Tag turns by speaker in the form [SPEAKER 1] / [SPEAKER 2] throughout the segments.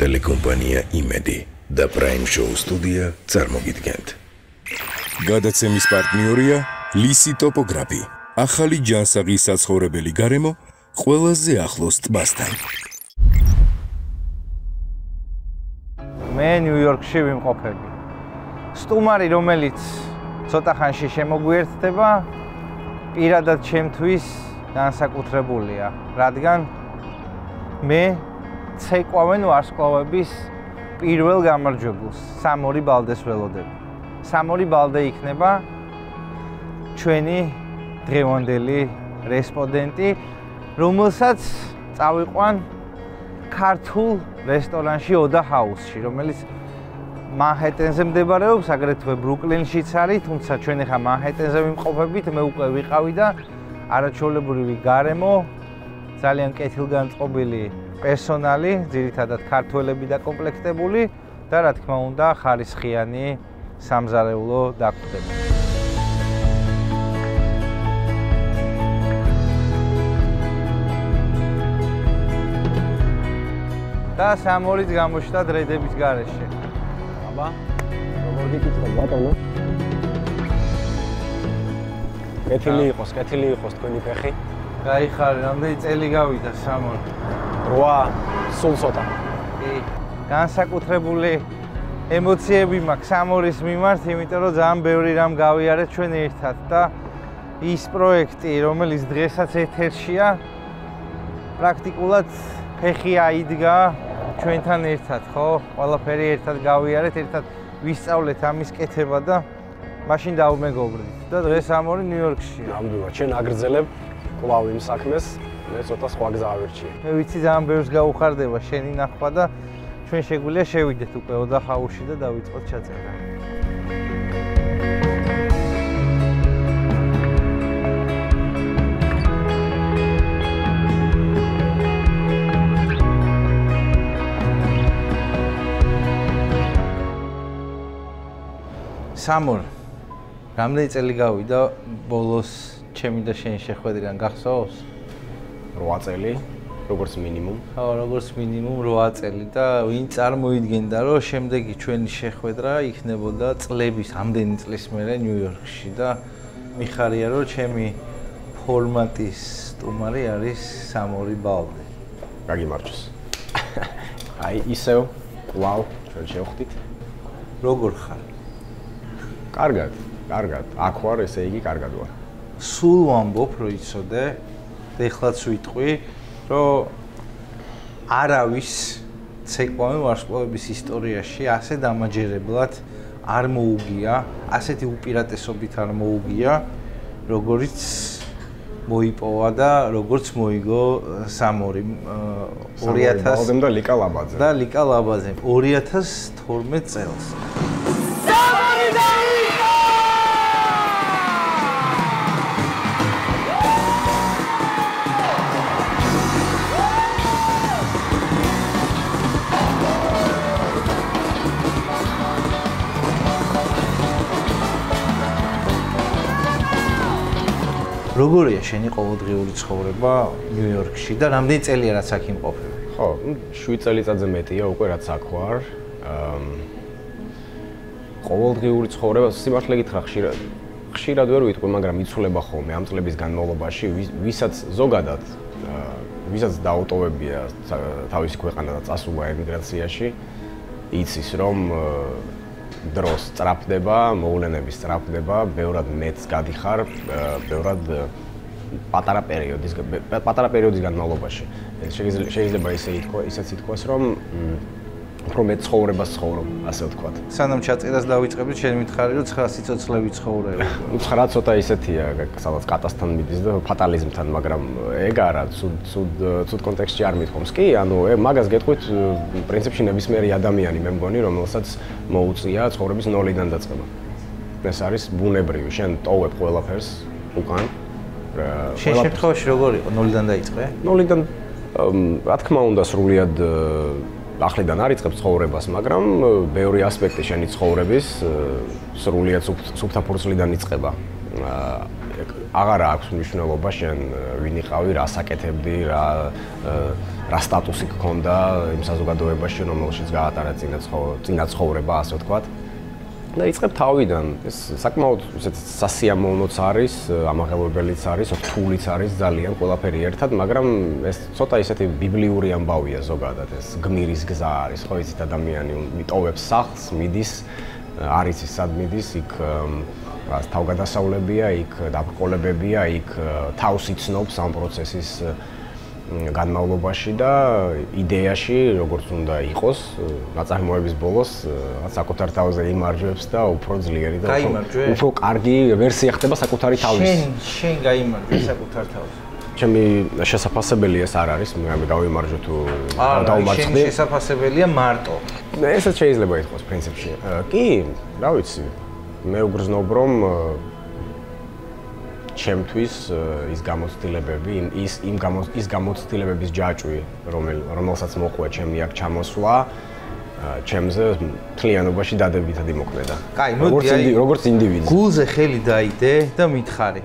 [SPEAKER 1] ტელეკომპანია იმედი და პრაიმ შოუ სტუდია წარმოგიდგენთ. გადაცემის პარტნიორია ლისი ტოპოგრაფი. ახალი ჯანსაღი საცხოვრებელი გარემო ყველაზე ახლოს ტბასთან.
[SPEAKER 2] მე ნიუ-იორკში ვიმყოფები. სტუმარი, რომელიც ცოტა ხანში შემოგვიერთდება, პირადად ჩემთვის განსაკუთრებულია, რადგან მე ცეკვავენ ვარსკვლავების პირველ გამარჯვებულს, სამორი ბალდეს ველოდები. სამორი ბალდე იქნება ჩვენი დღევანდელი რესპონდენტი, რომელსაც წავიყვან ქართულ რესტორანში ოდა ჰაუსში, რომელიც მანჰეტენზე მდებარეობს, აგრეთვე ბრუკლინშიც არის, თუმცა ჩვენ ახლა მანჰეტენზე ვიმყოფებით, მე უკვე ვიყავი და არაჩვეულებრივი გარემო, ძალიან კეთილგანწყობილი პერსონალი, ძირითადად ქართველები დაკომპლექტებული და რა თქმა უნდა, ხარისხიანი სამზარეულო დაკვდება. და სამორიც გამოშთა დრედების გარეშე. აბა,
[SPEAKER 3] როგორ გიკითხო ბატონო? კეთილი იყოს, კეთილი იყოს თქვენი ფეხი.
[SPEAKER 2] გაიხარე, რამდენი წელი გავიდა სამორ?
[SPEAKER 3] 8 სულ ცოტა.
[SPEAKER 2] განსაკუთრებული ემოციები მაქვს სამორის მიმართ, იმიტომ რომ ძალიან ბევრი რამ გავიარეთ ჩვენ ერთად და ის პროექტი, რომელიც დღესაც ეთერშია, პრაქტიკულად ფეხი აიდგა ჩვენთან ერთად, ხო? ყველაფერი ერთად გავიარეთ, ერთად ვისწავლეთ ამის კეთება და მაშინ დავმეგობრდით. და დღეს ამორი ნიუ-იორკში.
[SPEAKER 3] ნამდვილად, ჩვენ აგრძელებ კლავ იმ საქმეს, მე ცოტა სხვა გზა ავირჩიე.
[SPEAKER 2] მე ვიცი ძალიან ბევრს გაუხარდება შენი ნახვა და ჩვენ შეგვიძლია შევიდეთ უკვე ოთახაუში და დავიწყოთ ჩაწერა. სამორ რამდენი წელი გავიდა ბოლოს ჩემი და შენი შეხვედრიდან გახსოვს?
[SPEAKER 3] 8 წელი, როგორც მინიმუმ.
[SPEAKER 2] ხო, როგორც მინიმუმ 8 წელი და ვინ წარმოიდგენდა, რომ შემდეგი ჩვენი შეხვედრა იქნებოდა წლების ამდენი წლის მერე ნიუ-იორკში და მიხარია, რომ ჩემი ფორმატის სტუმარი არის სამორი ბალდე.
[SPEAKER 3] გაგიმარჯოს. აი, ისევ, ვაუ, ჩვენ შევხვდით.
[SPEAKER 2] როგორ ხარ?
[SPEAKER 3] კარგად, კარგად. აქ ვარ, ესე იგი, კარგად ვარ.
[SPEAKER 2] სულ ვამბობ, რომ იცოდე, ეხლაც ვიტყვი, რომ არავის ცეკვავე ვარსკვლავების ისტორიაში ასე დამაჯერებლად არ მოუგია, ასეთი უპირატესობით არ მოუგია, როგორიც მოიპოვა და როგორც მოიგო სამორი
[SPEAKER 3] 2000 და ლიკა ლაბაძე.
[SPEAKER 2] და ლიკა ლაბაძე 2012 წელს. როგორია შენი ყოველდღიური ცხოვრება ნიუ-იორკში და რამდენი წელია რაც აქ იმყოფები?
[SPEAKER 3] ხო, 7 წელიწადზე მეტია უკვე რაც აქ ვარ. ყოველდღიური ცხოვრება სიმართლე გითხრა ხშირად ხშირად ვერ ვიტყვი, მაგრამ იცვლება ხოლმე ამ წლების განმავლობაში, ვისაც ზოგადად ვისაც დაუტოვებია თავისი ქვეყანა და წასულა ემიგრაციაში, იცის რომ დროს სწრაფდება, მოვლენების სწრაფდება, ბევრად მეც გადიხარ, ბევრად პატარა პერიოდის პატარა პერიოდის განმავლობაში. შეიძლება ისე ითქვა, ისეც ითქვას, რომ უფრო მე ცხოვრებას ცხოვრობ, ასე ვთქვათ.
[SPEAKER 2] სანამ ჩაწერას დავიწყებდი, შენ მითხარი, რომ 9 სიცოცხლე ვიცხოვრე.
[SPEAKER 3] ну 9 ცოტა ისეთია, სადაც კატასთან მიდის და ფატალიზმთან, მაგრამ ეგ არა, ცუდ ცუდ ცუდ კონტექსტში არ მithkoms. კი, ანუ მაგას გეტყვით, პრინციპში ნებისმიერი ადამიანი მე მგონი, რომელსაც მოუწია ცხოვრების ნოლიდან დაწყება. ეს არის ბუნებრივი, შენ ტოვებ ყველაფერს უკან.
[SPEAKER 2] შენ შემთხვევაში როგორ იყო ნოლიდან დაიწყე?
[SPEAKER 3] ნოლიდან რა თქმა უნდა სრულიად ახლიდან არ იწყებს ცხოვრებას, მაგრამ ბევრი ასპექტი შენი ცხოვრების სრულიად სუფთა ფურცლიდან იწყება. აღარა აქვს მნიშვნელობა შენ ვინ იყავი, რა საკეთებდი, რა რა სტატუსი გქონდა იმ საზოგადოებაში, რომელშიც გაატარა წინა ცხოვრება, ასე ვთქვათ. და იწყებ თავიდან. ეს საკმაოდ ისეთ სასიამოვნოც არის, ამაღელვებელიც არის, რთულიც არის ძალიან ყველაფერი ერთად, მაგრამ ეს ცოტა ისეთი ბიბლიური ამბავია ზოგადად, ეს გმირის გზა არის, ხო იცით ადამიანი მიტოვებს სახლს, მიდის არის ის სად მიდის, იქ რა თავგადასავლებია, იქ დაბრკოლებებია, იქ თავს იცნობს ამ პროცესის განმავლობაში და იდეაში როგორც უნდა იყოს ნაწარმოების ბოლოს საკუთარ თავზე იმარჯვებს და უფრო ძლიერი და უფრო კარგი ვერსია ხდება საკუთარი თავის.
[SPEAKER 2] შენ შენ გაიმარჯვე საკუთარ თავზე.
[SPEAKER 3] ჩემი შესაძაფასებელი ეს არ არის, მე მე გავიმარჯვე თუ დავმარცხდი. შენ
[SPEAKER 2] შესაძაფასებელია მარტო.
[SPEAKER 3] ესაც შეიძლება ითქვას პრინციპში. კი, რა ვიცი. მე უგრძნობ რომ ჩემთვის ის გამოცდილებები, ის იმ ის გამოცდილებების ჯაჭვი, რომელ რომელსაც მოყვე ჩემი აქ ჩამოსვლა, ჩემზე თლიანობაში დადებითად იმოქმედა.
[SPEAKER 2] კაი, მოდი აი
[SPEAKER 3] როგორც ინდივიდი.
[SPEAKER 2] გულზე ხელი დაიდე და მითხარი.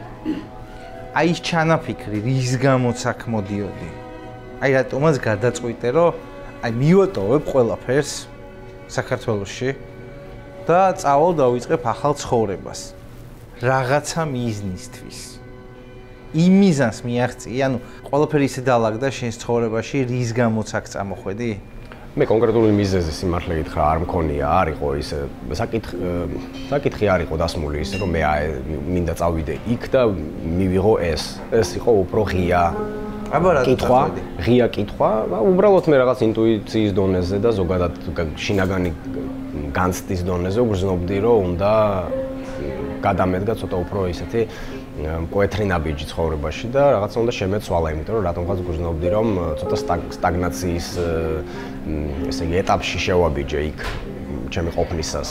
[SPEAKER 2] აი ეს ჩანაფიქრი, რის გამოც აქ მოდიოდი. აი რატომაც გადაწყვიტე, რომ აი მივატოვებ ყველაფერს საქართველოსში და წავალ დავიწყებ ახალ ცხოვრებას. რაღაცა მიზნისთვის. იმ მიზანს მიაღწია, ანუ ყველაფერი ისე დაალაგდა შენს ცხოვრებაში, რის გამოც აქ წამოხვედი?
[SPEAKER 3] მე კონკრეტული მიზეზი სიმართლე გითხრა არ მქონია, არისო ისე საკითხი საკითხი არისო დასმული ისე რომ მე მინდა წავიდე იქ და მივიღო ეს. ეს იყო უფრო ღია.
[SPEAKER 2] აბა რა
[SPEAKER 3] კითხვა, ღია კითხვა, უბრალოდ მე რაღაც ინტუიციის დონეზე და ზოგადად შინაგანი განცდის დონეზე ვგრძნობდი რომ უნდა გადამედგა ცოტა უფრო ისეთი პოეტრი ნაბიჯი ცხოვრებაში და რაღაცა უნდა შემეცვალა, იმიტომ რომ რატომღაც გრძნობდი რომ ცოტა სტაგნაციის ესე იგი ეტაპში შევაბიჯე იქ ჩემი ყოფნისას.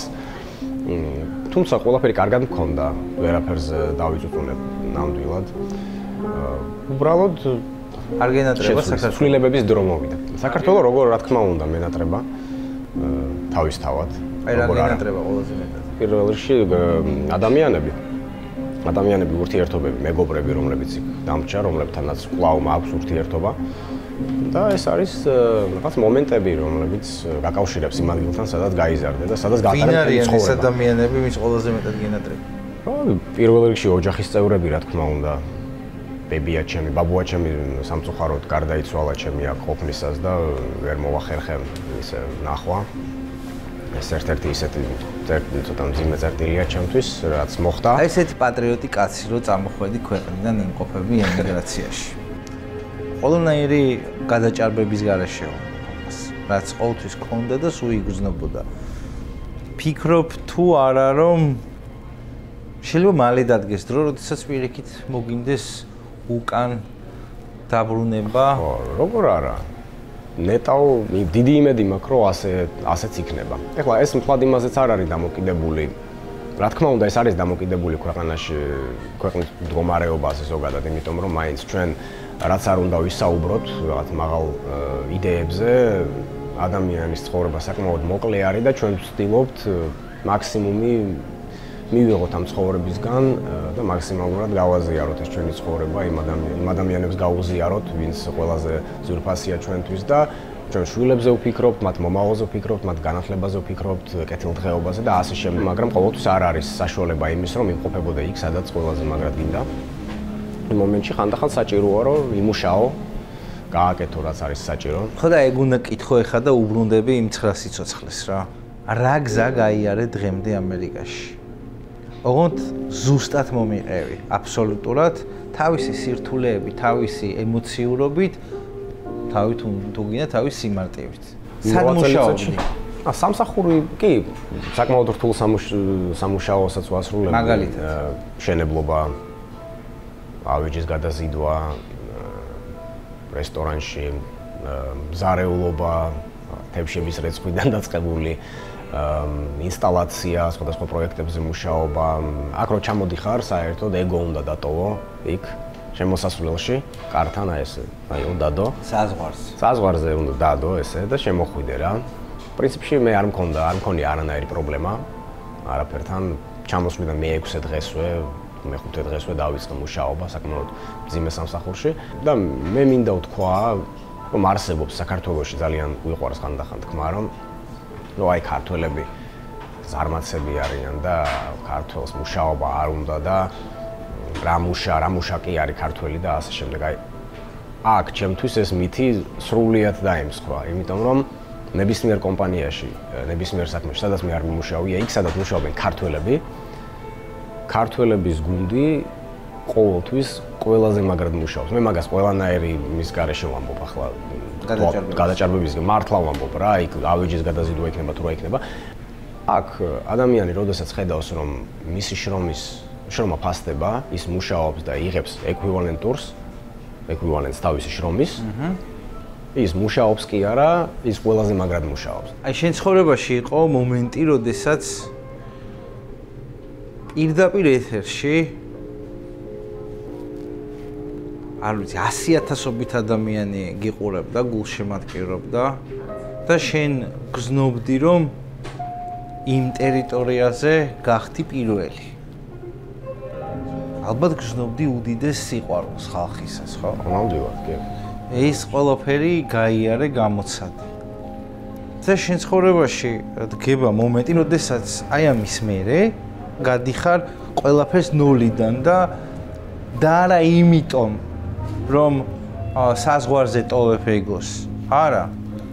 [SPEAKER 3] თუმცა ყველაფერი კარგად მქონდა, ვერაფერზე დავიწუწუნებ ნამდვილად. უბრალოდ
[SPEAKER 2] არ გენატრება
[SPEAKER 3] საქართველოს დრო მოვიდა. საქართველოს როგორ რა თქმა უნდა მენატრება თავისთავად.
[SPEAKER 2] აი რა განატრება ყველაზე მეტად?
[SPEAKER 3] პირველ რიგში ადამიანები ადამიანები ურთიერთობები, მეგობრები, რომლებიც იქ დამჭა, რომლებთანაც კვლავ მაქვს ურთიერთობა. და ეს არის რაღაც მომენტები, რომლებიც გაკავშირებს იმ ადგილთან, სადაც გაიზარდე და სადაც
[SPEAKER 2] გატარებ ცხოვრებას. ვინ არის ეს ადამიანები, ვინც ყველაზე მეტად გენატრები?
[SPEAKER 3] რა, პირველ რიგში ოჯახის წევრები, რა თქმა უნდა. ბებია ჩემი, ბაბუა ჩემი სამწუხაროდ გარდაიცვალა ჩემი აქ ყოფნისას და ვერ მოახერხე ისე ნახვა. ეს ერთ-ერთი ისეთი წერტილი ცოტა მძიმე წერტილია ჩემთვის, რაც მოხდა.
[SPEAKER 2] აი ესეთი პატრიოტი კაცი რო წამოხვედი ქვეყნიდან იმყოფები ემიგრაციაში. ყოველნაირი გადაჭარბების გარეშე რაც ყოველთვის ქონდა და სულ იგრძნობოდა. ფიქრობ თუ არა რომ შეიძლება მალე დადგეს დრო, როდესაც პირიქით მოგინდეს უკან დაბრუნება.
[SPEAKER 3] ხო, როგორ არა? ნეტაო დიდი იმედი მაქვს რომ ასე ასეც იქნება. ეხლა ეს მთლად იმაზეც არ არის დამოკიდებული. რა თქმა უნდა ეს არის დამოკიდებული ქვეყანაში ქვეყნის მდგომარეობაზე ზოგადად, იმიტომ რომ მაინც ჩვენ რაც არ უნდა ვისაუბროთ რაღაც მაღალ იდეებზე ადამიანის ცხოვრება საკმაოდ მოკლე არის და ჩვენ ვცდილობთ მაქსიმუმი მივიღოთ ამ ცხოვრებისგან და მაქსიმალურად გავაზიაროთ ეს ჩვენი ცხოვრება იმ იმ ადამიანებს გაუზიაროთ, ვინც ყველაზე ძვირფასია ჩვენთვის და ჩვენ შვილებზე ვფიქრობთ, მათ მომავალზე ვფიქრობთ, მათ განათლებაზე ვფიქრობთ, კეთილდღეობაზე და ასე შემდეგ, მაგრამ ყოველთვის არ არის საშუალება იმის, რომ იმყოფებოდე იქ, სადაც ყველაზე მაგრად გინდა. იმ მომენტში ხანდახან საჭიროა, რომ იმუშაო გააკეთო რაც არის საჭირო.
[SPEAKER 2] ხო და ეგ უნდა კითხო ეხა და უბრუნდები იმ 9 სიცოცხლეს რა. რა გზა გაიარე დღემდე ამერიკაში? ოღონდ ზუსტად მომიყევი აბსოლუტურად თავისი სირთულეები, თავისი ემოციურობით, თავი თუ გინდა თავის სიმარტივით. სად მუშაობდი?
[SPEAKER 3] ა სამსახური კი, საკმაოდ რთულ სამუშაოსაც ვასრულებ.
[SPEAKER 2] მაგალითად,
[SPEAKER 3] შენებლობა, ავეჯის გადაზიდვა, რესტორანში, ზარეულობა, თებშების რეცხვიდან დაწყებული ინსტალაცია, სხვადასხვა პროექტებზე მუშაობა. აქ რო ჩამოდიხარ, საერთოდ ეგო უნდა დატოვო იქ შემოსასვლელში, კართან აი ეს, აიო, დადო.
[SPEAKER 2] საზღვარს.
[SPEAKER 3] საზღვარზე უნდა დადო ესე და შემოხვიდე რა. პრინციპში მე არ მქონდა, არ მქონია არანაირი პრობლემა. არაფერთან ჩამოსვლიდან მე 6 დღესვე მეხუთე დღესვე დავიწყე მუშაობა საკმაოდ ძიმე სამსახურში და მე მინდა ვთქვა, რომ არსებობს საქართველოში ძალიან უყვარს ხანდახან თქმა, რომ რომ აი ქართველები ზარმაცები არიან და ქართველს მუშაობა არ უნდა და რა მუშა, რა მუშა კი არის ქართველი და ასე შემდეგ. აი აქ ჩემთვის ეს მითი სრულიად დაემსხვა, იმიტომ რომ ნებისმიერ კომპანიაში, ნებისმიერ საქმეში, სადაც მე არ მიმუშავია, იქ სადაც მუშაობენ ქართველები, ქართველების გუნდი ყოველთვის ყველაზე მაგრად მუშაობს. მე მაგას ყველანაირი მის garaშე ვამბობ ახლა გადაჭარბების მართლა ვამბობ რა, იქ ავეჯის გადაზიდვა იქნება თუ რა იქნება. აქ ადამიანი როდესაც ხედავს რომ მისი შრომის შრომა ფასდება, ის მუშაობს და იღებს ეკვივალენტურს, ეკვივალენტს თავისი შრომის. აჰა. ის მუშაობს კი არა, ის ყველაზე მაგრად მუშაობს.
[SPEAKER 2] აი შენ ცხოვრებაში იყო მომენტი, როდესაც პირდაპირ ეთერში არ ვიცი 100000ობით ადამიანი გიყურებდა, გულშემატკივრობდა და შენ გზნობდი რომ იმ ტერიტორიაზე გახდი პირველი. ალბათ გზნობდი უდიდეს სიყვარულს ხალხისას, ხო?
[SPEAKER 3] ნამდვილად, კი.
[SPEAKER 2] ეს ყველაფერი გაიარე გამოცადი. და შენ ცხოვრებაში დგება მომენტი, როდესაც აი ამის მერე გადიხარ ყველაფერს ნულიდან და და არა იმიტომ რომ საზღვარზე ტოვებ ეგოს. არა.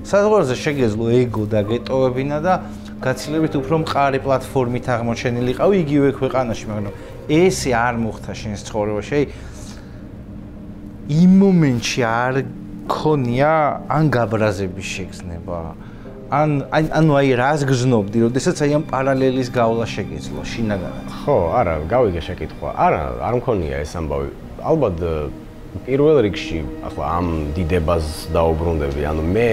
[SPEAKER 2] საზღვარზე შეგეძლო ეგო და გეტოვებინა და გაცილებით უფრო მყარი პლატფორმით აღმოჩენილიყავი იგივე ქვეყანაში, მაგრამ ესე არ მოხდა შენს ცხოვრებაში. აი იმ მომენტში არ ქონია ან გაბრაზების შეგრძნება ან ანუ აი რას გზნობდი, როდესაც აი ამ პარალელის გავლა შეგეძლო შინაგანად.
[SPEAKER 3] ხო, არა, გავიგე შეკითხვა. არა, არ მქონია ეს ამბავი. ალბათ პირველ რიგში ახლა ამ დიდებას დაუბრუნდები. ანუ მე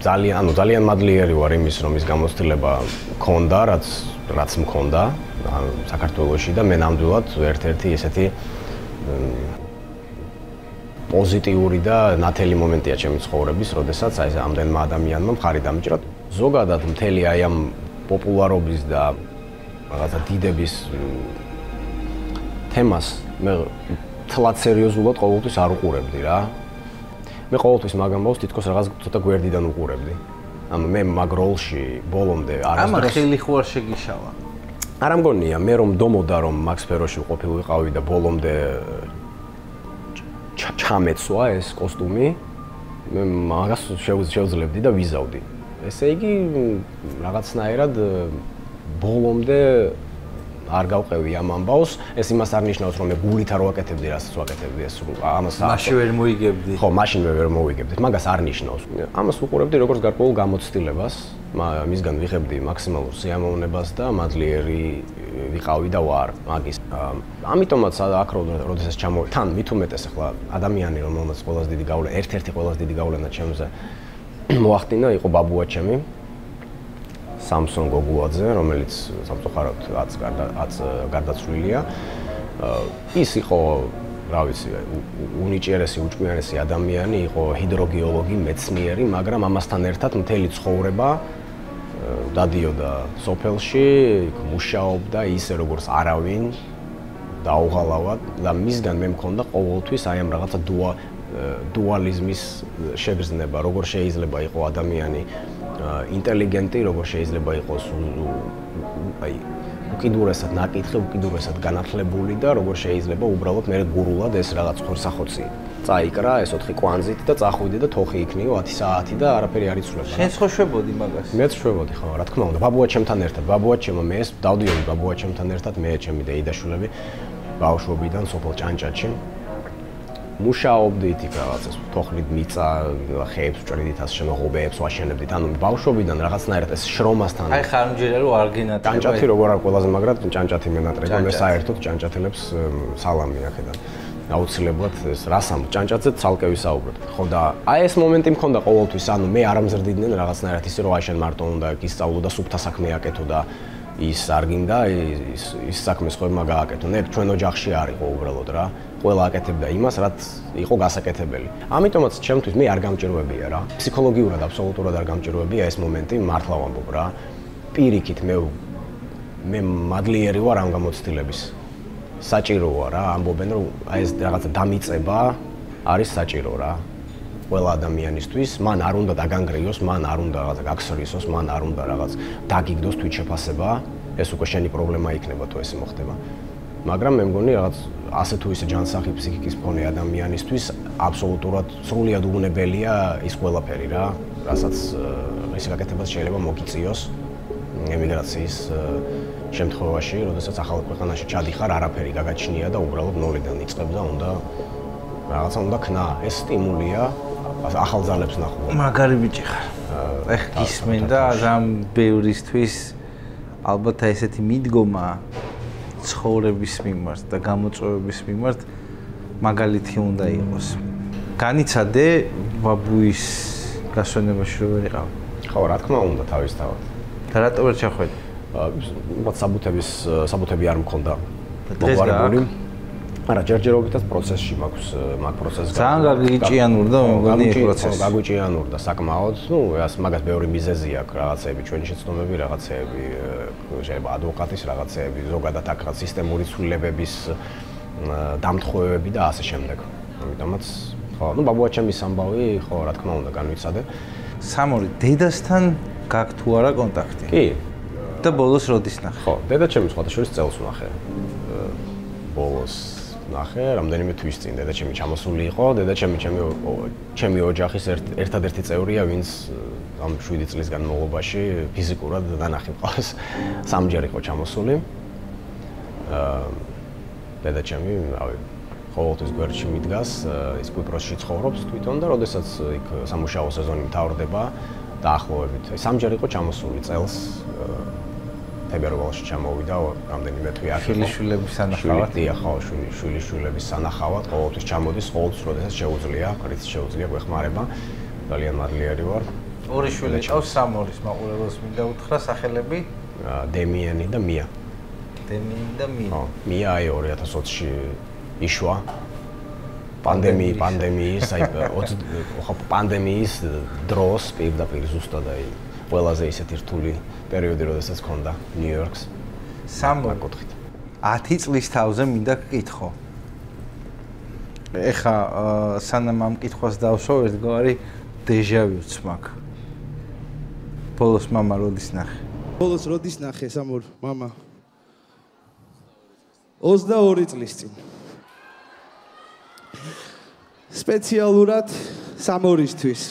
[SPEAKER 3] ძალიან, ანუ ძალიან მადლიერი ვარ იმის, რომ ის გამოცდილება მქონდა, რაც რაც მქონდა საქართველოში და მე ნამდვილად ერთ-ერთი ესეთი პოზიტიური და ნათელი მომენტია ჩემი ცხოვრების, როდესაც აი ამდენმა ადამიანმა მხარი დამჭირა. ზოგადად მთელი აი ამ პოპულარობის და რაღაცა დიდების თემას მე თლად სერიოზულად ყოველთვის არ უყურებდი რა. მე ყოველთვის მაგ ამბავს თითქოს რაღაც ცოტა გვერდიდან უყურებდი. ანუ მე მაგ როლში ბოლომდე
[SPEAKER 2] არასდროს ამ ხელი ხო არ შეგიშალა.
[SPEAKER 3] არ ამგონია მე რომ დომოდა რომ მაქს ფეროში ყოფილიყავი და ბოლომდე ჩამეცვა ეს კოსტუმი მე მაგას შეუძლებდი და ვიზავდი ესე იგი რაღაცნაირად ბოლომდე არ გავყევი ამ ამბავს, ეს იმას არ ნიშნავს, რომ მე გულით არ ვაკეთებდი, რასაც ვაკეთებდი, ეს ამას
[SPEAKER 2] მაშინ ვერ მოიგებდი.
[SPEAKER 3] ხო, მაშინ ვერ მოიგებდი. მაგას არ ნიშნავს. ამას ვუყურებდი როგორც გარკვეულ გამოცდილებას, მისგან ვიღებდი მაქსიმალურ სიამოვნებას და მადლიერი ვიყავი და ვარ მაგის. ამიტომაც აქ როდესაც ჩამო თან მით უმეტეს ახლა ადამიანი რომელმაც ყველაზე დიდი გავლენა, ერთ-ერთი ყველაზე დიდი გავლენა ჩემზე მოახდინა, იყო ბაბუა ჩემი. Samsung გოგუაძე, რომელიც სამწუხაროდ 10 გარდა 10 გარდაცვლილია. ის იყო, რა ვიცი, უნიჭიერესი, უჭკვიანესი ადამიანი, იყო ჰიდროგეოლოგი, მეცნიერი, მაგრამ ამასთან ერთად მთელი ცხოვრება დადიოდა სოფელში, იქ მუშაობდა ისე როგორც არავინ დაუღალავად და მისგან მე მქონდა ყოველთვის აი ამ რაღაცა დუა დუალიზმის შეგრძნება, როგორ შეიძლება იყო ადამიანი ინტელიგენტი, როგორ შეიძლება იყოს აი უკიდურესად ნაკითხი, უკიდურესად განათლებული და როგორ შეიძლება უბრალოდ მე გურულად ეს რაღაც ხორსახოცი წაიკრა ეს 4 კვანზით და წახვიდე და თოხი იქნიო 10 საათი და არაფერი არ იცვლება.
[SPEAKER 2] შენ ხო შვებოდი მაგას?
[SPEAKER 3] მეც შვებოდი ხო, რა თქმა უნდა, ბაბუა ჩემთან ერთად, ბაბუა ჩემო მე ეს დავდიოდი ბაბუა ჩემთან ერთად, მე ჩემი დეიდაშვილები ბავშვობიდან სოფელ ჭანჭაჩი. მუშაობდით იქ რაღაცას თოხლით მიწა ხეებს ჭრიდით ას შემოღობებს ვაშენებდით ანუ ბავშვობიდან რაღაცნაირად ეს შრომასთან
[SPEAKER 2] აი ხარმჯერა რო არ გენატრება
[SPEAKER 3] ჭანჭათი როგორ არ ყველაზე მაგრად ჭანჭათი მენატრება მე საერთოდ ჭანჭათელებს სალამი ახედან აუცილებლად ეს რასამ ჭანჭათზე ცალკე ვისაუბროთ ხო და აი ეს მომენტი მქონდა ყოველთვის ანუ მე არ ამზრდიდნენ რაღაცნაირად ისე რომ აშენ მარტო უნდა გისწავლო და სუფთა საქმე აკეთო და ის არ გინდა ის ის საქმე ხომ გააკეთო. ნე ჩვენ ოჯახში არ იყო უბრალოდ რა. ყველა აკეთებდა იმას, რაც იყო გასაკეთებელი. ამიტომაც ჩემთვის მე არ გამჭირვებია რა. ფსიქოლოგიურად აბსოლუტურად არ გამჭირვებია ეს მომენტი, მართლა ვამბობ რა. პირიქით მე მე მადლიერი ვარ ამ გამოცდილების. საჭიროა რა, ამბობენ რომ აი ეს რაღაცა დამიწება არის საჭირო რა. ყველა ადამიანისთვის, მან არ უნდა დაგანგრიოს, მან არ უნდა რაღაცა გაქსრიოსოს, მან არ უნდა რაღაც დაგიგდოს თვით შეფასება, ეს უკვე შენი პრობლემა იქნება თუ ესე მოხდება. მაგრამ მე მგონი რაღაც ასე თუ ისე ჯანსაღი ფსიქიკის ფონე ადამიანისთვის აბსოლუტურად სრულიად უნებელია ის ყველაფერი რა, რასაც ეს გაკეთებას შეიძლება მოგიწიოს ემიგრაციის შემთხვევაში, როდესაც ახალ ქვეყანაში ჩადიხარ, არაფერი გაგაჩნია და უბრალოდ ნოლიდან იწყებ და უნდა რაღაცა უნდა ქნა. ეს სტიმულია ახალ ძალებს ნახვა.
[SPEAKER 2] მაგარი ბიჭი ხარ. ეხ ისმენდა რამ ბევრისთვის ალბათ ესეთი მიდგომა ცხოვრების მიმართ და გამოწვევების მიმართ მაგალითი უნდა იყოს. განიცადე ბაბუის გასვენებაში რო ვიყავ.
[SPEAKER 3] ხო, რა თქმა უნდა, თავისთავად.
[SPEAKER 2] და რატო ვერ ჩახვედი?
[SPEAKER 3] აა, საბუთების საბუთები არ მქონდა. მოგვარებული. არა, ჯერჯერობითაც პროცესში მაქვს მაგ პროცესს
[SPEAKER 2] ძალიან გაგიჭიანურდა მეგონი ეს პროცესი.
[SPEAKER 3] გაგიჭიანურდა საკმაოდ. ნუ, ეს მაგას ბევრი მიზეზი აქვს, რაღაცეები, ჩვენი შეცდომები, რაღაცეები, შეიძლება ადვოკატის რაღაცეები, ზოგადად აქ სისტემური ცვლილებების დამთხევები და ასე შემდეგ. ამიტომაც ხო, ნუ ბაბუაჩემის ამბავი, ხო, რა თქმა უნდა, განვიცადე.
[SPEAKER 2] სამორი დედასთან გაქვს თუ არა კონტაქტი?
[SPEAKER 3] კი.
[SPEAKER 2] და ბოლოს როდის ნახე?
[SPEAKER 3] ხო, დედაჩემი სხვა შორის წელს ვნახე. ბოლოს ნახე, რამდენიმე თვის წინ დედაჩემი ჩამოსული იყო, დედაჩემი ჩემი ჩემი ოჯახის ერთადერთი წევრია, ვინც ამ 7 წლის განმავლობაში ფიზიკურად დანახი მყავს. სამჯერ იყო ჩამოსული. აა დედაჩემი, რავი, ყოველთვის გვერდში მიდგას, ის კვიპროსში ცხოვრობს თვითონ და როდესაც იქ სამუშაო სეზონი მთავრდება, დაახლოებით, სამჯერ იყო ჩამოსული წელს. აა თებერვალში ჩამოვიდა რამდენიმე თვე აქ
[SPEAKER 2] შვილიშვილების სანახავად?
[SPEAKER 3] დია ხო შვილიშვილების სანახავად ყოველთვის ჩამოდის ყოველთვის როდესაც შეუძლია ყრიც შეუძლია გვეხმარება. ძალიან მადლიერი ვარ.
[SPEAKER 2] ორი შვილი ჭავს სამორის მაყურებელს მინდა უთხრა სახელები?
[SPEAKER 3] დემიანი და მია.
[SPEAKER 2] დემიანი და მია. ხო
[SPEAKER 3] მია აი 2020-ში იშვა. პანდემიი პანდემიის. აი 20 ხო პანდემიის დროს პირდაპირ ზუსტად აი ყველაზე ისეთი რთული პერიოდი, როდესაც ქონდა ნიუ-იორკს.
[SPEAKER 2] სამაკუთხით. 10 წლის თავზე მინდა გკითხო. ეხა სანამ ამ კითხვას დავსვო, ერთგვარი დეჟავიუც მაქვს. ბოლოს мама როდის ნახე?
[SPEAKER 4] ბოლოს როდის ნახე სამურ мама? 22 წლის წინ. სპეციალურად სამორისთვის.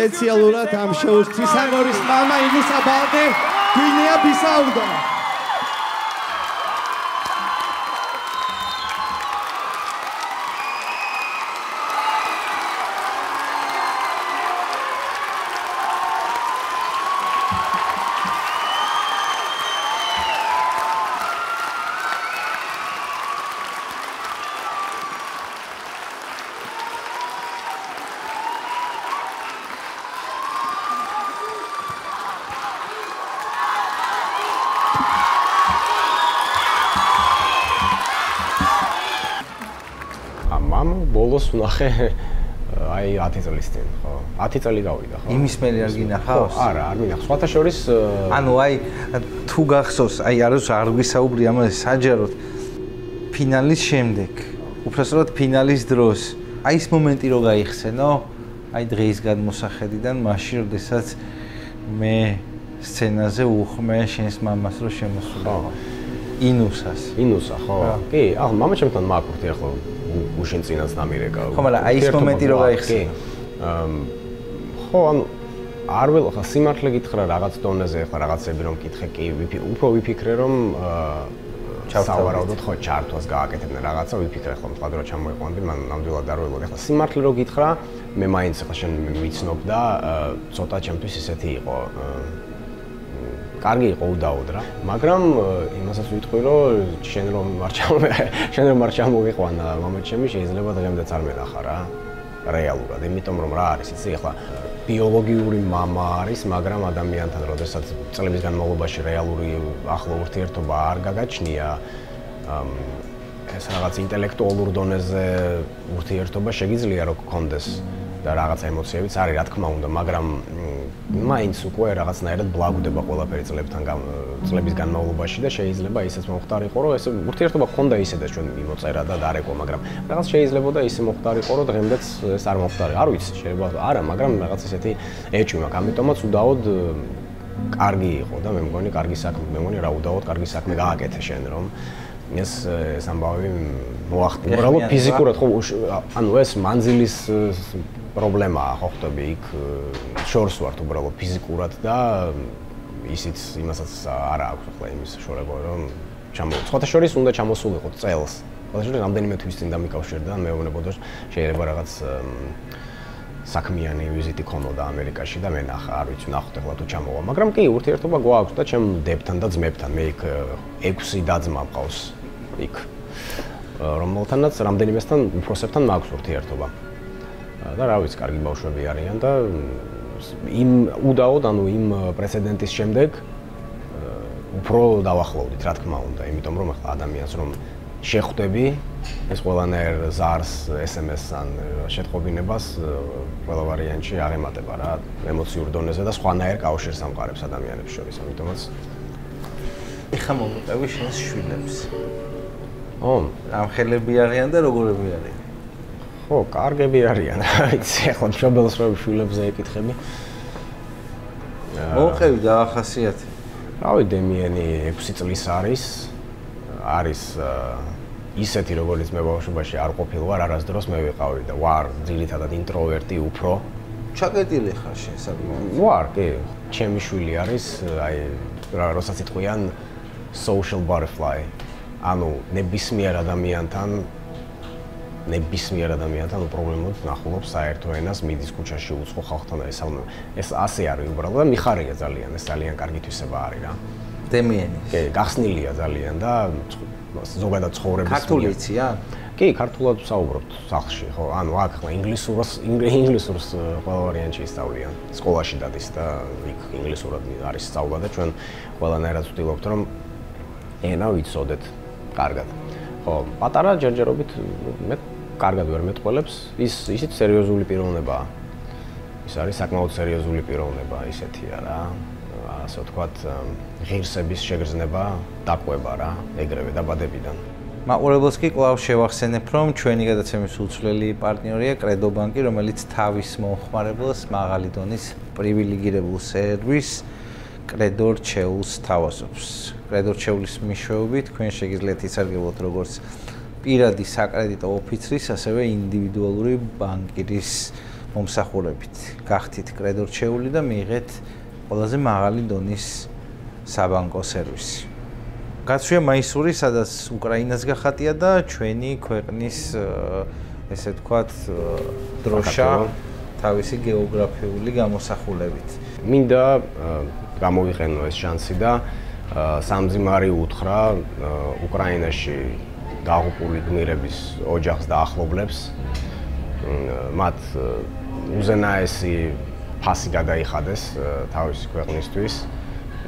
[SPEAKER 4] სპეციალურად ამ შოუს ცისანგორის მამა ინესა ბალდე გვინეა
[SPEAKER 3] ბისაუდა. მოვითხე აი 10 წლის წინ, ხო. 10 წელი გავიდა, ხო.
[SPEAKER 2] იმის მე არ გინახავს?
[SPEAKER 3] არა, არ გინახავს. სხვათა შორის
[SPEAKER 2] ანუ აი თუ გახსოვს, აი არის არ გვისაუბრი ამაზე საჯაროდ ფინალის შემდეგ, უბრალოდ ფინალის დროს, აი ეს მომენტი რო გაიხსენო, აი დღეის გადმოსახედიდან მაშინ როდესაც მე სცენაზე უხმე შენს მამას რო შემოსულა. ინუსას.
[SPEAKER 3] ინუსა, ხო. კი, ახლა მამა ჩემთან მაქვს ურთიერთობა. უშენ წინას დამირეკა.
[SPEAKER 2] ხო, მაგრამ აი ეს მომენტი რო გაიხსნა.
[SPEAKER 3] ხო, ანუ არ ველო ხა სიმართლე გითხრა რაღაც დონეზე ხა რაღაცები რომ კითხე კი უფრო ვიფიქრე რომ ჩავთავარაუდოთ ხო ჩარტვას გააკეთებდნენ რაღაცა ვიფიქრე ხო რომ ჩამოიყვანდი მან ნამდვილად არ ველო ხა სიმართლე რო გითხრა მე მაინც ხა შენ ვიცნობ და ცოტა ჩემთვის ისეთი იყო კარგი იყო უდაოდ რა. მაგრამ იმასაც ვიტყვი, რომ შენ რომ არ ჩამო შენ რომ არ ჩამოიყვანა მომენტში შეიძლება დღემდე არ მენახა რა. რეალურად, იმიტომ რომ რა არის, იცი, ახლა ბიოლოგიური мама არის, მაგრამ ადამიანთან როდესაც წლების განმავლობაში რეალური ახლო ურთიერთობა არ გაგაჩნია, ეს რაღაც ინტელექტუალურ დონეზე ურთიერთობა შეგიძლია რო გქონდეს და რაღაც ემოციებიც არის რა თქმა უნდა, მაგრამ მაინც უკვე რაღაცნაირად ბლაგდება ყველაფერი წლებთან წლების განმავლობაში და შეიძლება ისეც მოხდარიყო, რომ ეს ურთიერთობა გქონდა ისედაც ჩვენ მიმოწერა და დარეკვა, მაგრამ რაღაც შეიძლება და ისე მოხდარიყო, რომ დღემდეც ეს არ მოხდარი. არ ვიცი, შეიძლება არა, მაგრამ რაღაც ესეთი ეჭვი მაქვს. ამიტომაც უდაოდ კარგი იყო და მე მგონი კარგი საქმე, მე მგონი რა უდაოდ კარგი საქმე გააკეთე შენ რომ ეს ეს ამბავი მოახდინე. უბრალოდ ფიზიკურად ხო ანუ ეს მანძილის პრობლემაა ხო ხტები იქ შორს ვართ უბრალოდ ფიზიკურად და ისიც იმასაც არ აქვს ახლა იმის შორება რომ ჩამო სხვათა შორის უნდა ჩამოსულიყო წელს. სხვათა შორის რამდენიმე თვის წინ დამიკავშირდა მეუბნებოდა შეიძლება რაღაც საქმიანი ვიზიტი ქონოდა ამერიკაში და მე ნახა არ ვიცი ნახოთ ახლა თუ ჩამოვა. მაგრამ კი ურთიერთობა გვაქვს და ჩემ დებთან და ძმებთან. მე იქ 6 დაძმა მყავს იქ. რომელთანაც რამდენიმესთან უფროსებთან მაქვს ურთიერთობა და რა ვიცი, კარგი ბავშვები არიან და იმ უდაოდ, ანუ იმ პრეცედენტის შემდეგ უფრო დავახლოვდით, რა თქმა უნდა, იმიტომ რომ ახლა ადამიანს რომ შეხვდები ეს ყველანაირ ზარს, SMS-ან შეტყობინებას ყველა ვარიანტში აღემატება რა, ემოციურ დონეზე და სხვანაირ კავშირს ამყარებს ადამიანებს შორის, ამიტომაც
[SPEAKER 2] ეხა მოვუტევი შენს შვილებს.
[SPEAKER 3] ო,
[SPEAKER 2] ამხელები არიან და როგორები არიან?
[SPEAKER 3] ხო, კარგები არიან, რა ვიცი, ახლა მშობელს რო შვილებზე ეკითხები.
[SPEAKER 2] მოყევი და ახასიათი.
[SPEAKER 3] რავი, დემიანი 6 წლის არის. არის ისეთი, როგორც მე ბავშვობაში არ ყოფილ ვარ, არასდროს მე ვიყავი და ვარ ძირითადად ინტროვერტი უფრო.
[SPEAKER 2] ჩაკეტილი ხარ შენ საკმაოდ.
[SPEAKER 3] ვარ, კი. ჩემი შვილი არის, აი, რა როცა იტყვიან social butterfly. ანუ ნებისმიერ ადამიანთან ნებისმიერ ადამიანთან უპრობლემოდ ნახულობს საერთო ენას მიდის ქუჩაში უცხო ხალხთან ესალმე. ეს ასე არის უბრალოდ და მიხარია ძალიან, ეს ძალიან კარგი თვისება არის რა.
[SPEAKER 2] დემიენი.
[SPEAKER 3] კი, გახსნილია ძალიან და ზოგადად ცხოვრების
[SPEAKER 2] ქართულიცია?
[SPEAKER 3] კი, ქართულად საუბრობთ სახლში, ხო? ანუ აქ ხა ინგლისურს ინგლისურს ყველა ვარიანტში ისწავლიან. სკოლაში დადის და იქ ინგლისურად არის სწავლა და ჩვენ ყველანაირად ვთქვით რომ ენა ვიცოდეთ. კარგად. ხო, პატარა ჯერჯერობით მე კარგად ვერ მეტყველებს, ის ისიც სერიოზული პიროვნებაა. ის არის საკმაოდ სერიოზული პიროვნება, ისეთია რა. ასე ვთქვათ, ღირსების შეგრძნება, დაკوeba რა, ეგრევე დაბადებიდან.
[SPEAKER 2] მაყურებელს კი კვლავ შევახსენებ, რომ ჩვენი გადაცემის უცვლელი პარტნიორია კრედო ბანკი, რომელიც თავის მომხმარებელს მაღალი დონის პრივილეგირებულ სერვისს კრედო რჩეულს თავაზობს. კრედო რჩეულის მეშვეობით თქვენ შეგიძლიათ ისარგებლოთ როგორც პირადი საკრედიტო ოფიცრის, ასევე ინდივიდუალური ბანკირის მომსახურებით. გახდით კრედორ ჩეული და მიიღეთ ყველაზე მაღალი დონის საბანკო სერვისი. გაცვია მაისური, სადაც უკრაინას გახატია და ჩვენი ქვეყნის ესე ვთქვათ დროშა თავისი გეოგრაფიული გამოსახულებით.
[SPEAKER 3] მინდა გამოვიყენო ეს შანსი და სამძიმარი უთხრა უკრაინაში დაღუპული გმირების ოჯახს და ახლობლებს მათ უზენაესი ფასი გადაიხადეს თავისი ქვეყნისთვის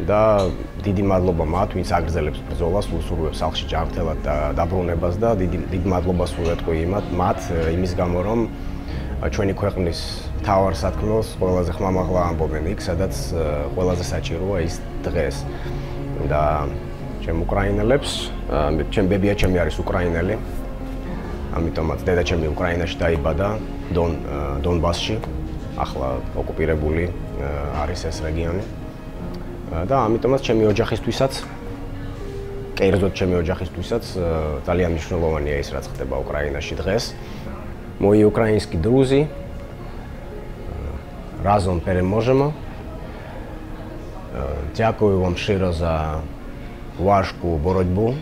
[SPEAKER 3] და დიდი მადლობა მათ, ვინც აგრძელებს ბრძოლას, უსურვებს სახლში ჯანმრთელად და დაბრუნებას და დიდი დიდი მადლობა სულეთყვი იმათ მათ იმის გამო რომ ჩვენი ქვეყნის თავარ სათქმელს ყველაზე ხმამაღლა ამბობენ იქ, სადაც ყველაზე საჭიროა ის დღეს. და ჩემ უკრაინელებს, ჩემ ბებია ჩემი არის უკრაინელი. ამიტომაც დედა ჩემი უკრაინაში დაიბადა, დონ დონბასში. ახლა ოკუპირებული არის ეს რეგიონი. და ამიტომაც ჩემი ოჯახისთვისაც კერძოდ ჩემი ოჯახისთვისაც ძალიან მნიშვნელოვანია ის რაც ხდება უკრაინაში დღეს. мои украинские друзья разом переможемо. Дякую вам щиро за важку боротьбу.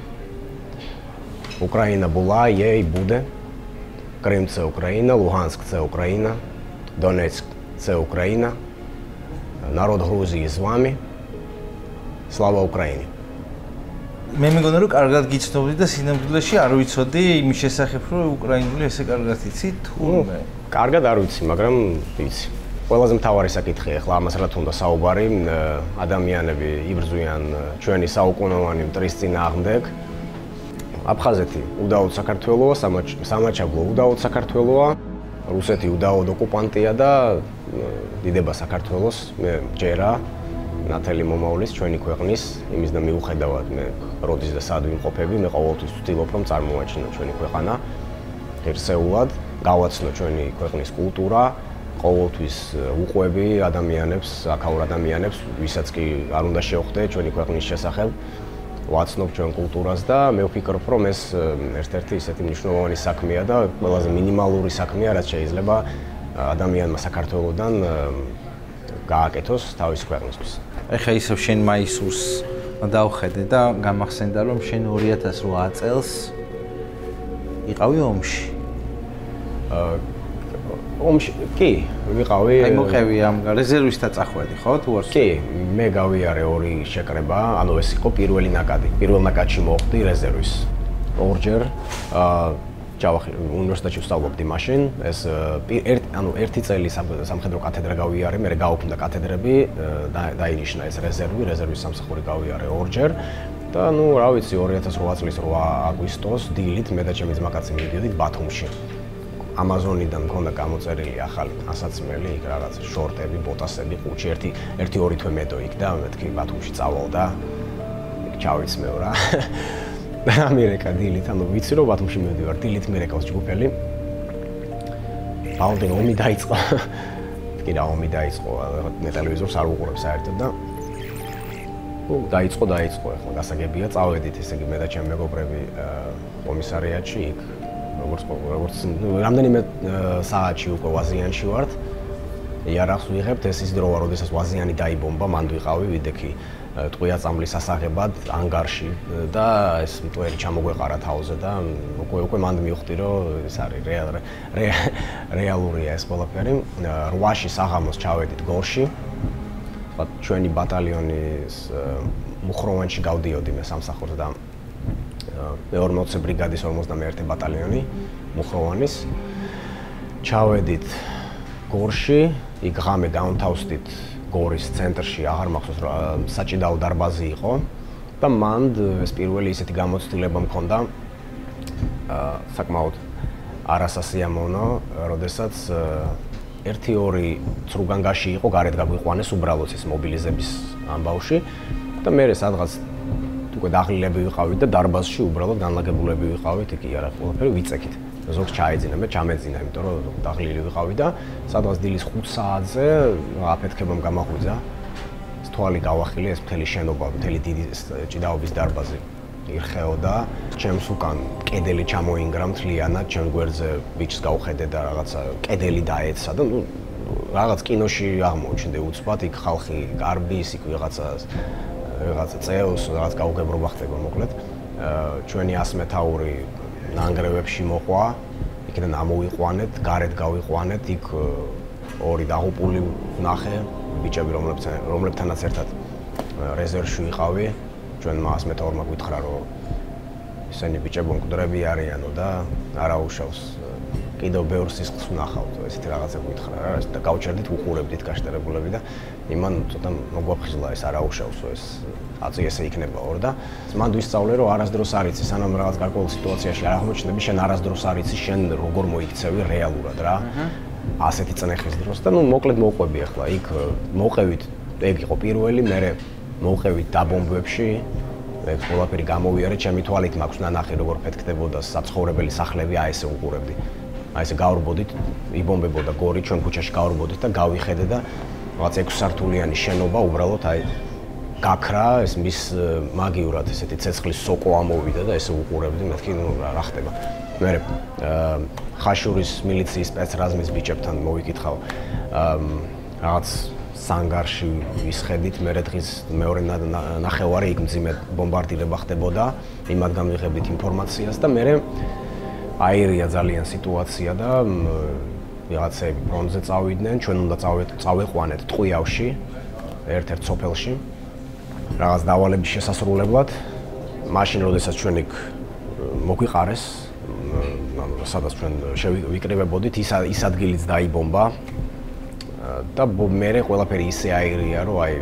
[SPEAKER 3] Україна була, є і буде. Крим це Україна, Луганськ це Україна, Донецьк це Україна. Народ Грузії з вами. Слава Україні!
[SPEAKER 2] მე მეგონა რომ კარგად გიცნობდი და სინამდვილეში არ ვიცოდი იმის შესახებ რომ უკრაინული ესე კარგად იცი თუ მე
[SPEAKER 3] კარგად არ ვიცი მაგრამ ვიცი ყველაზე მთავარი საკითხი ახლა ამას რა თქმა უნდა საუბარი ადამიანები იბრძვიან ჩვენი საუკუნოვანი მტრის წინააღმდეგ. აფხაზეთი უდაოდ საქართველოა, სამაჩაბლო უდაოდ საქართველოა, რუსეთი უდაოდ ოკუპანტია და დიდება საქართველოს მე ჯერა ნათელი მომავლის ჩვენი ქვეყნის იმის და მიუხედავად მე როდის და სად ვიმყოფები მე ყოველთვის ვცდილობ რომ წარმოაჩინო ჩვენი ქვეყანა ღირსეულად გავაცნო ჩვენი ქვეყნის კულტურა ყოველთვის უყვები ადამიანებს აქაურ ადამიანებს ვისაც კი არ უნდა შეხვდე ჩვენი ქვეყნის შესახებ ვაცნობ ჩვენ კულტურას და მე ვფიქრობ რომ ეს ერთ-ერთი ისეთი მნიშვნელოვანი საქმეა და ყველაზე მინიმალური საქმეა რაც შეიძლება ადამიანმა საქართველოსდან გააკეთოს თავის ქვეყნისთვის.
[SPEAKER 2] ეხა ისევ შენ მაისურს დავხედე და გამახსენდა რომ შენ 2008 წელს იყავი ომში.
[SPEAKER 3] ომში კი, ვიყავი.
[SPEAKER 2] აი მოყევი ამ რეზერვისტად წახვედი, ხო? თუ არ
[SPEAKER 3] კი, მე გავიარე ორი შეკრება, ანუ ეს იყო პირველი ნაკადი. პირველ ნაკადში მოხდი რეზერვის. ორჯერ აა ჯავახი უნივერსიტეტში ვსწავლობდი მაშინ ეს ერთ ანუ ერთი წელი სამხედრო კათედრა გავიარე, მე გაუფრინდა კათედრები და დაინიშნა ეს რეზერვი, რეზერვის სამსახური გავიარე ორჯერ და ნუ რა ვიცი 2008 წლის 8 აგვისტოს დილით მე და ჩემი ძმაკაცი მივიდოდით ბათუმში. Amazon-იდან მქონდა გამოწერილი ახალი ასაცმელი, რაღაც შორტები, ბოტასები, ყუჩი, ერთი ერთი ორი თვე მედო იქ და მეთქი ბათუმში წავალ და იქ ჩავიცმევ რა. და ამერიკა დილით, ანუ ვიცი რომ ბათუმში მივდივარ, დილით ამერიკას ჯგუფელი. ბალდე ომი დაიწყო. კი და ომი დაიწყო, მე ტელევიზორს არ უყურებ საერთოდ და ო დაიწყო, დაიწყო, ახლა გასაგებია, წავედით ესე იგი მე და ჩემი მეგობრები კომისარიატში იქ როგორც როგორც რამდენიმე საათში უკვე ვაზიანში ვართ. იარაღს ვიღებთ, ეს ის დროა, როდესაც ვაზიანი დაიბომბა, მანდ ვიყავი ვიდექი ტყვია წამლის ასაღებად ანგარში და ეს მტვერი ჩამოგვეყარა თავზე და უკვე უკვე მანდ მივხვდი, რომ ეს არის რეალურია ეს ყველაფერი. 8-ში საღამოს ჩავედით გორში. ჩვენი ბატალიონის მუხროვანში გავდიოდი მე სამსახურს და მე-40 ბრიგადის 51 ბატალიონი მუხროვანის ჩავედით გორში, იქ ღამე დაუნთავსდით გორის ცენტრში, აღარ მახსოვს რა საჭიდაო დარბაზი იყო. და მანდ ეს პირველი ისეთი გამოცდილება მქონდა აა საკმაოდ არასასიამოვნო, როდესაც 1-2 ცრუგანგაში იყო, გარეთ გაგვიყვანეს უბრალოდ ეს მობილიზების ამბავში. და მე სადღაც უკვე დაღლილები ვიყავით და დარბაზში უბრალოდ განლაგებულები ვიყავით, იქ არა ყველაფერი ვიწექით. ზოგს ჩაეძინა, მე ჩამეძინა, იმიტომ რომ დაღლილი ვიყავი და სადღაც დილის 5 საათზე აფეთქებამ გამაღვიძა. თვალი გავახილე ეს მთელი შენობა, მთელი დიდი ჭიდაობის დარბაზი ირხეოდა. ჩემს უკან კედელი ჩამოინგრა მთლიანად, ჩემ გვერდზე ბიჭს გავხედე და რაღაცა კედელი დაეცა და ნუ რაღაც კინოში აღმოჩნდა უცბად იქ ხალხი გარბის, იქ ვიღაცა რაღაც წეოს რაღაც გაუგებრობა ხდება მოკლედ. ჩვენი 100 მეთაური ნანგრევებში მოყვა იქიდან ამოვიყვანეთ გარეთ გავიყვანეთ იქ ორი დაღუპული ნახე ბიჭები რომლებთან რომლებთანაც ერთად რეზერვში ვიყავი ჩვენ 100 მეთაურმა გითხრა რომ ისინი ბიჭები მკვდრები არიანო და არაუშავს კიდევ ბევრ სისხლს ვნახავთ, ესეთი რაღაცა გითხრა რა, და გავჩერდით უყურებდით გაშტერებულები და იმან ცოტა მოგვაფხიზლა ეს არაუშავსო ეს აწი ესე იქნება ორ და მანდ ვისწავლე რომ არასდროს არ იცი სანამ რაღაც გარკვეულ სიტუაციაში არ აღმოჩნდები შენ არასდროს არ იცი შენ როგორ მოიქცევი რეალურად რა. ასეთი წნეხის დროს და ნუ მოკლედ მოყვები ახლა იქ მოყევით ეგ იყო პირველი მე მოყევით დაბომბებში ეს ყველაფერი გამოვიარე ჩემი თვალით მაქვს ნანახი როგორ ფეთქდებოდა საცხოვრებელი სახლები აი ესე უყურებდი აი ესე გავრბოდით, იბომბებოდა გორი ჩვენ ქუჩაში გავრბოდით და გავიხედე და რაღაც ექვსსართულიანი შენობა უბრალოდ აი გაქრა, ეს მის მაგიურად ესეთი ცეცხლის სოკო ამოვიდა და ესე უყურებდი, მეთქი ნუ რა ხდება. მე ხაშურის მილიციის სპეცრაზმის ბიჭებთან მოვიკითხავ რაღაც სანგარში ვისხედით, მე დღის მეორე ნახევარი იქ მძიმე ბომბარდირება ხდებოდა, იმათგან ვიღებდით ინფორმაციას და მე აირია ძალიან სიტუაცია და ვიღაცები ფრონტზე წავიდნენ, ჩვენ უნდა წავეყვანეთ ტყვიავში, ერთ-ერთ სოფელში. რაღაც დავალების შესასრულებლად. მაშინ როდესაც ჩვენ იქ მოგვიყარეს, ანუ სადაც ჩვენ შევიკრიბებოდით, ის ის ადგილიც დაიბომბა. და მე ყველაფერი ისე აირია, რომ აი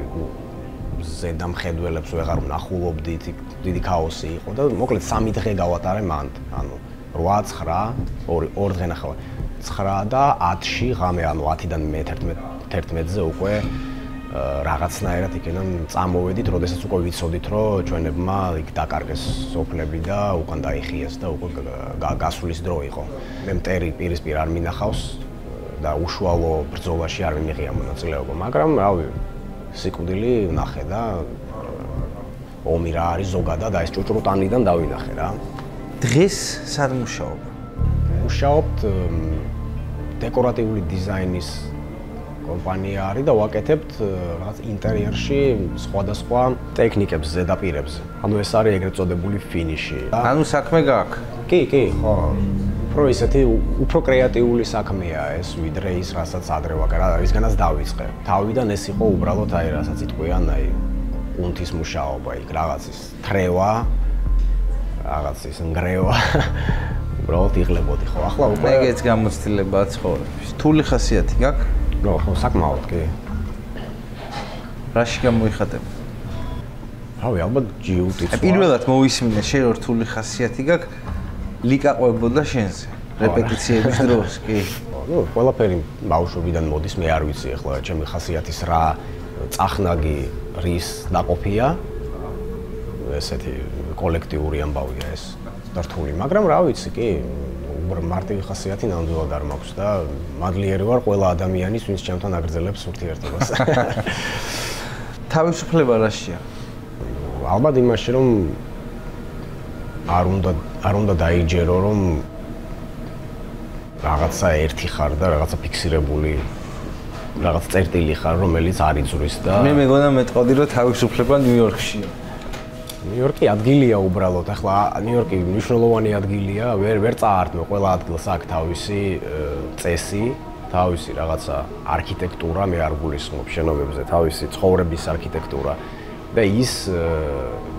[SPEAKER 3] ზედამხედველებს ვეღარ ვნახულობდით, დიდი ქაოსი იყო და მოკლედ 3 დღე გავატარე მან. ანუ 8 9 2 2 დღე ნახევა. 9 და 10-ში ღამე, ანუ 10-დან მე 11 11-ზე უკვე რაღაცნაირად იქიდან წამოვედით, როდესაც უკვე ვიცოდით, რომ ჩვენებმა იქ დაკარგეს სოფლები და უკან დაიხიეს და უკვე გასulis დრო იყო. მე მტერი პირისპირ არ მინახავს და უშუალო ბრძოლაში არ მიმიღია მონაწილეობა, მაგრამ რავი, სიკვდილი ნახე და ომი რა არის ზოგადად და ეს ჭუჭრუტანიდან დავინახე რა.
[SPEAKER 2] დღეს სად მუშაობ?
[SPEAKER 3] მუშაობთ დეკორატიული დიზაინის კომპანია არის და ვაკეთებთ რაღაც ინტერიერში სხვადასხვა ტექნიკებს ზედაპირებს. ანუ ეს არის ეგრეთ წოდებული ფინიში.
[SPEAKER 2] ანუ საქმე გაქვს?
[SPEAKER 3] კი, კი, ხო. უფრო ისეთი უფრო კრეატიული საქმეა ეს ვიდრე ის, რასაც ადრე ვაკეთე, რისგანაც დავიწყე. თავიდან ეს იყო უბრალოდ აი რასაც იტყვიან, აი კუნთის მუშაობა, იქ რაღაცის თრევა, რაღაცის ნგრევა. უბრალოდ იღლებოდი ხო. ახლა
[SPEAKER 2] უკვე ეგეც გამოცდილებაა ცხოვრების. თული ხასიათი გაქვს?
[SPEAKER 3] ნო, ხო, საკმაოდ კი.
[SPEAKER 2] რაში გამოიხატება?
[SPEAKER 3] რავი, ალბათ ჯიუტიცუ.
[SPEAKER 2] პირველად მოვისმინე შენ რთული ხასიათი გაქვს ლიკაყვებოდა შენზე რეპეტიციების დროს, კი.
[SPEAKER 3] ნუ, ყველაფერი ბავშვობიდან მოდის, მე არ ვიცი ახლა ჩემი ხასიათის რა წახნაგი რის დაყოფია. ესეთი კოლექტიური ამბავია ეს. დართული, მაგრამ რა ვიცი, კი, მარტივი ხასიათი ნამდვილად არ მაქვს და მადლიერი ვარ ყველა ადამიანის, ვინც ჩემთან აგრძელებს ურთიერთობას.
[SPEAKER 2] თავისუფლება რაშია?
[SPEAKER 3] ალბათ იმაში, რომ არ უნდა არ უნდა დაიჯერო, რომ რაღაცა ერთი ხარ და რაღაცა ფიქსირებული რაღაც წერტილი ხარ, რომელიც არ იწვრის და
[SPEAKER 2] მე მეგონა მეტყოდი, რომ თავისუფლება ნიუ-იორკშია.
[SPEAKER 3] ნიუ-იორკი ადგილია უბრალოდ. ახლა ნიუ-იორკი მნიშვნელოვანი ადგილია, ვერ ვერ წაართმე ყველა ადგილს აქ თავისი წესი, თავისი რაღაცა არქიტექტურა, მე არ გულისხმობ შენობებზე, თავისი ცხოვრების არქიტექტურა და ის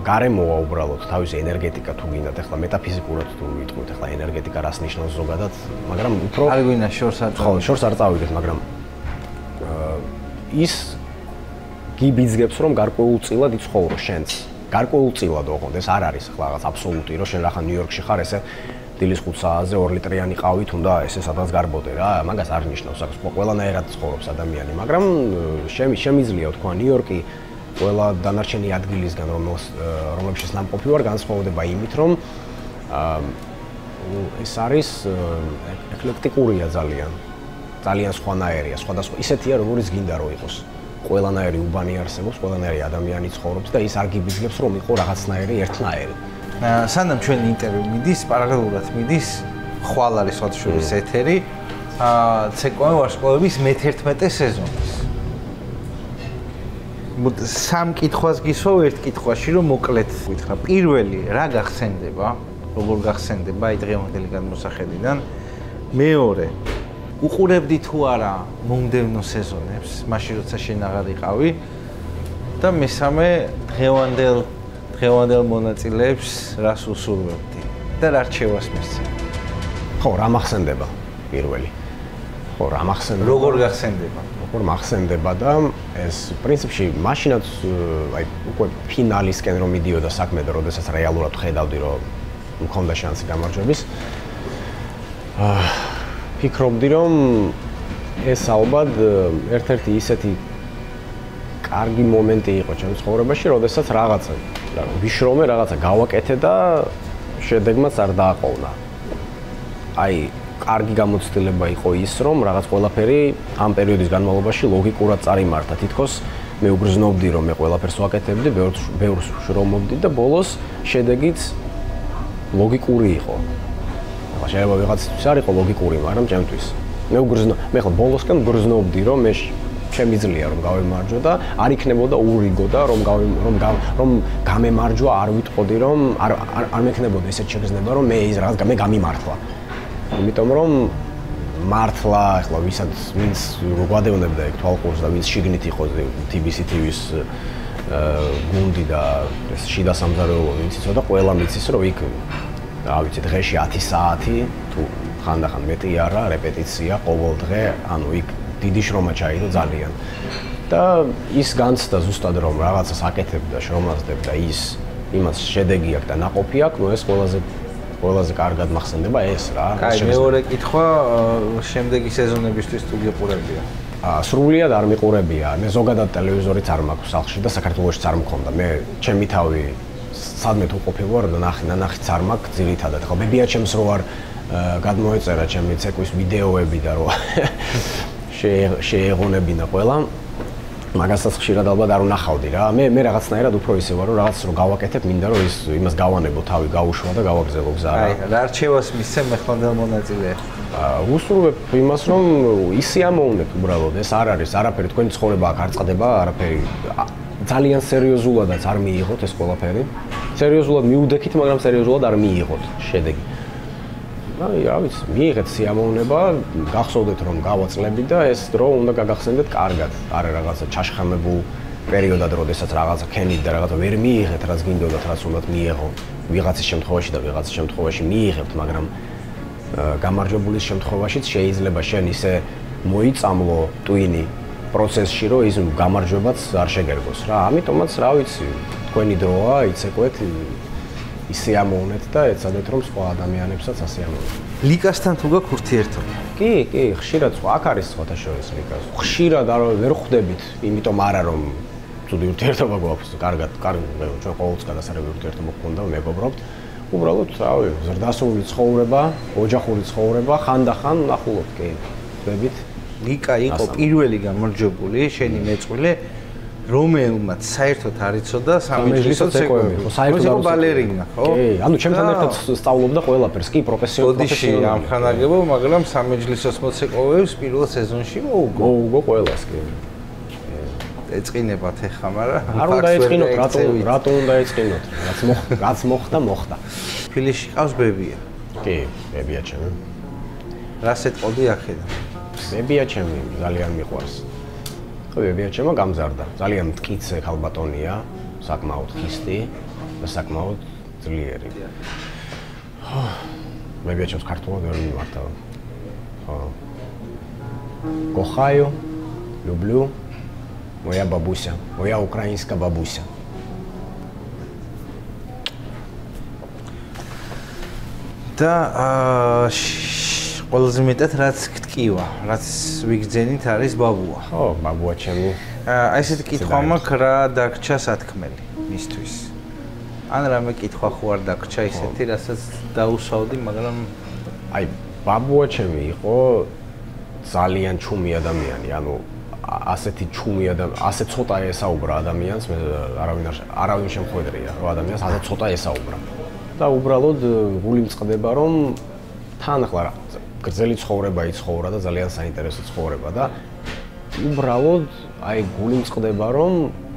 [SPEAKER 3] გარემოა უბრალოდ თავისი ენერგეტიკა თუ გინდათ, ახლა მეტაფიზიკურად თუ ვიტყვით, ახლა ენერგეტიკა რას ნიშნავს ზოგადად, მაგრამ უფრო
[SPEAKER 2] არ გვინდა შორს არ
[SPEAKER 3] ხო, შორს არ წავიდეთ, მაგრამ ის გიბიძგებს რომ გარკვეულწილად იცხოვრო შენს გარკვეულწილად ოღონდ ეს არ არის ახლა რაღაც აბსოლუტი რომ შენ ახლა ნიუ-იორკში ხარ ესე დილის 5 საათზე 2 ლიტრიანი ყავი თუნდა ესე სადღაც გარბოდე რა. მაგას არ ნიშნავს აქ ყველანაირად ცხოვრობს ადამიანი მაგრამ შემი შემიძლია თქვა ნიუ-იორკი ყველა დანარჩენი ადგილისგან რომელს რომლებშიც ნამყოფი ვარ განსხვავდება იმით რომ ეს არის ეკლექტიკურია ძალიან. ძალიან სხვანაირია სხვადასხვა ისეთია როგორც გინდა რომ იყოს ყველანაირი უბანი არსებობს, ყველანაირი ადამიანი ცხოვრობს და ის არ გიბიძგებს რომ იყო რაღაცნაირი ერთნაირი.
[SPEAKER 2] სანამ ჩვენ ინტერვიუ მიდის, პარალელურად მიდის ხვალ არის სხვადასხვის ეთერი. აა ცეკვენ ვარსკვლავების მე-11 სეზონის. სამ კითხვას გისვავ ერთ კითხვაში რომ მოკლედ გითხრა. პირველი, რა გახსენდება? როგორ გახსენდება აი დღევანდელი გადმოსახედიდან? მეორე, უყურებდი თუ არა მომდევნო სეზონებს, მაშინ როცა შენ აღარ იყავი და მესამე დღევანდელ დღევანდელ მონაწილეებს რას უსურვებდი და რა რჩევას მისცემ.
[SPEAKER 3] ხო, რა მახსენდება პირველი? ხო, რა მახსენდება?
[SPEAKER 2] როგორ გახსენდება?
[SPEAKER 3] როგორ მახსენდება და ეს პრინციპში მაშინაც აი უკვე ფინალისკენ რომ მიდიოდა საქმე და როდესაც რეალურად ხედავდი რომ მქონდა შანსი გამარჯვების აა ფიქრობდი რომ ეს ალბათ ერთ-ერთი ისეთი კარგი მომენტი იყო ჩემ ცხოვრებაში, როდესაც რაღაცა ვიშრომე, რაღაცა გავაკეთე და შედეგმაც არ დააყოვნა. აი, კარგი გამოცდილება იყო ის, რომ რაღაც ყველაფერი ამ პერიოდის განმავლობაში ლოგიკურად წარიმართა. თითქოს მე უგრძნობდი რომ მე ყველაფერს ვაკეთებდი, ბევრს ბევრს შრომობდი და ბოლოს შედეგიც ლოგიკური იყო. შეიძლება ვიღაცისთვის არ იყო ლოგიკური, მაგრამ ჩემთვის მე უგრძნო, მე ხო ბოლოსკენ გრძნობდი, რომ მე შემიძლია რომ გავემარჯვო და არ იქნებოდა ურიგო და რომ რომ რომ გამემარჯვა არ ვიტყოდი რომ არ არ მექნებოდა ესეთ შეგრძნება რომ მე ის რაღაც მე გამიმართლა. იმიტომ რომ მართლა ახლა ვისაც ვინც გვადევნებდა ეგ თვალყურს და ვინც შიგნით იყო TBC TV-ს გუნდი და ეს შიდა სამზარეულო ვინც იცოდა ყველა მიცის რომ იქ რა ვიცი, დღეში 10 საათი, თუ ხანდახან მეტი არა, რეპეტიცია ყოველ დღე, ანუ იქ დიდი შრომა ჩაიდო ძალიან. და ის განცდა ზუსტად რომ რაღაცას აკეთებდა, შრომაზდებდა ის იმას შედეგი აქვს და ناقოფი აქვს, ნუ ეს ყველაზე ყველაზე კარგად მახსენდება ეს რა.
[SPEAKER 2] კაი, მეორე კითხვა შემდეგი სეზონებისთვის თუ გიყურებია?
[SPEAKER 3] სრულიად არ მიყურებია. მე ზოგადად ტელევიზორიც არ მაქვს სახლში და საქართველოსშიც არ მქონდა. მე ჩემი თავი სადმე თუ ყოფილვარ და ნახი ნახიც არ მაქვს ძირითადად. ხო, მებია ჩემს რო არ გადმოეწერა ჩემი ცეკვის ვიდეოები და რო შეეღონებინა ყველა მაგასაც ხშირად ალბათ არ უნახავდი რა. მე მე რაღაცნაირად უფრო ისე ვარ, რომ რაღაც რო გავაკეთებ, მინდა რომ ის იმას გავანებო, თავი გაუშვა და გავაგზავნო გზა რა.
[SPEAKER 2] აი, რა რჩევას მისცემ მეხლანდელ მონაწილე?
[SPEAKER 3] აა, უსურვებ იმას, რომ ისი ამოუნებ უბრალოდ, ეს არ არის არაფერი, თქვენი ცხოვრება აქ არ წდება, არაფერი ძალიან სერიოზულადაც არ მიიღოთ ეს ყველაფერი. სერიოზულად მიუდექით, მაგრამ სერიოზულად არ მიიღოთ შედეგი. აი, რა ვიცი, მიიღეთ სიამოვნება, გახსოვდეთ რომ გავაწლები და ეს დრო უნდა გაგახსენდეთ კარგად. არა რაღაცა ჩაშხამებულ პერიოდად, როდესაც რაღაცა ქენით და რაღაცა ვერ მიიღეთ, რაც გინდოდათ, რაც უნდათ მიიღო. ვიღაცის შემთხვევაში და ვიღაცის შემთხვევაში მიიღებთ, მაგრამ გამარჯვებულის შემთხვევაშიც შეიძლება შენ ისე მოიწამლო ტვინი პროცესში, რომ ის გამარჯვებაც არ შეგერგოს რა. ამიტომაც რა ვიცი, თქვენი დროა, იცეკვეთ ისე ამოვნეთ და ეცადეთ რომ სხვა ადამიანებსაც ასე ამოვნეთ.
[SPEAKER 2] ლიკასთან თუ გაქვს ურთიერთობა?
[SPEAKER 3] კი, კი, ხშირად სხვა აქ არის სხვათა შორის ლიკას. ხშირად არ ვერ ხვდებით, იმიტომ არა რომ ცუდი ურთიერთობა გვაქვს, კარგად, კარგი, ჩვენ ყოველთვის გადასარევი ურთიერთობა გქონდა, მეგობრობთ. უბრალოდ, რავი, ზრდასრული ცხოვრება, ოჯახური ცხოვრება, ხანდახან ნახულობთ, კი. ხვდებით?
[SPEAKER 2] ლიკა იყო პირველი გამარჯვებული, შენი მეწყვილე რომელმაც საერთოდ არ იცოდა სამეჯლისო ცეკვები. ხო, საერთოდ იყო ბალერინა, ხო?
[SPEAKER 3] კი, ანუ ჩემთან ერთად სწავლობდა ყველაფერს, კი, პროფესიონალი
[SPEAKER 2] პროფესიონალი. ამხანაგებო, მაგრამ სამეჯლისოს მოცეკვებს პირველ სეზონში მოუგო.
[SPEAKER 3] მოუგო ყველას, კი.
[SPEAKER 2] ეწყინებათ ეხა, მაგრამ
[SPEAKER 3] არ უნდა ეწყინოთ, რატო რატო უნდა ეწყინოთ? რაც მოხდა, რაც მოხდა, მოხდა.
[SPEAKER 2] ფილიში ყავს ბებია.
[SPEAKER 3] კი, ბებია ჩემი.
[SPEAKER 2] რას ეთყოდი ახედა?
[SPEAKER 3] ბებია ჩემი ძალიან მიყვარს. ხო ბებია ჩემო გამზარდა. ძალიან მткиცე ხალბატონია, საკმაოდ ხისტი და საკმაოდ ძლიერი. ხო ბებია ჩემს ქართულად ვერ მიმართავ. ხო. Кохаю, люблю моя бабуся, моя украинская бабуся.
[SPEAKER 2] და აა ყველაზე მეტად რაც გტკივა, რაც ვიგძენით არის ბაბუა.
[SPEAKER 3] ხო, ბაბუა ჩემი.
[SPEAKER 2] აი ესეთი კითხვა მაქვს რა დაგჭა სათქმელი მისთვის. ან რამე კითხვა ხო არ დაგჭა ისეთი, რასაც დაუსავდი, მაგრამ
[SPEAKER 3] აი ბაბუა ჩემი იყო ძალიან ჩუმი ადამიანი, ანუ ასეთი ჩუმი ადამიანი, ასე ცოტა ესაუბრა ადამიანს, მე არავინ არ არავინ შემხვედრია, რომ ადამიანს ასე ცოტა ესაუბრა. და უბრალოდ გული მწყდება, რომ თან ახლა რა გრძელი ცხოვრება იცხოვრა და ძალიან საინტერესო ცხოვრება და უბრალოდ აი გული მწყდება რომ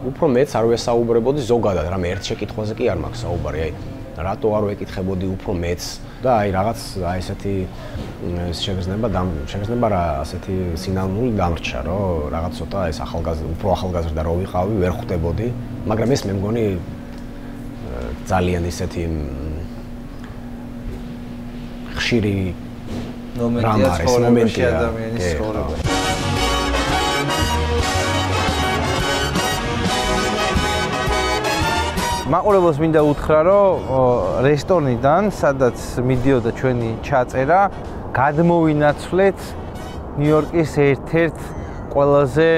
[SPEAKER 3] უფრო მეც არ ვესაუბრებოდი ზოგადად რამე ერთ შეკითხვაზე კი არ მაქვს საუბარი აი რატო არ ვეკითხებოდი უფრო მეც? და აი რაღაც აი ესეთი შეგრძნება და შეგრძნება რა ასეთი სინამდვილე დამრჩა რომ რაღაც ცოტა ეს ახალგაზრდა უფრო ახალგაზრდა რო ვიყავი ვერ ხვდებოდი მაგრამ ეს მე მგონი ძალიან ისეთი ხშირი
[SPEAKER 2] მომენტია ცხოვრებაში ადამიანის ცხოვრება. მაყურებელს მინდა უთხრა, რომ რესტორნიდან, სადაც მიდიოდა ჩვენი ჩაწერა, გადმოვინაცვლეთ ნიუ-იორკის ერთ-ერთ ყველაზე